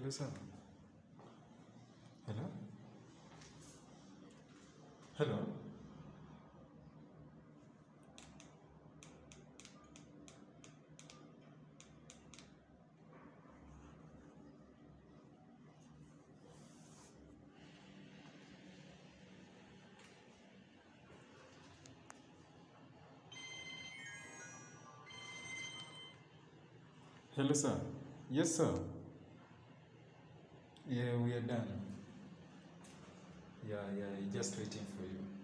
Hello, sir. Hello? Hello? Hello, sir. Yes, sir. Yeah, we are done. Yeah, yeah, just waiting for you.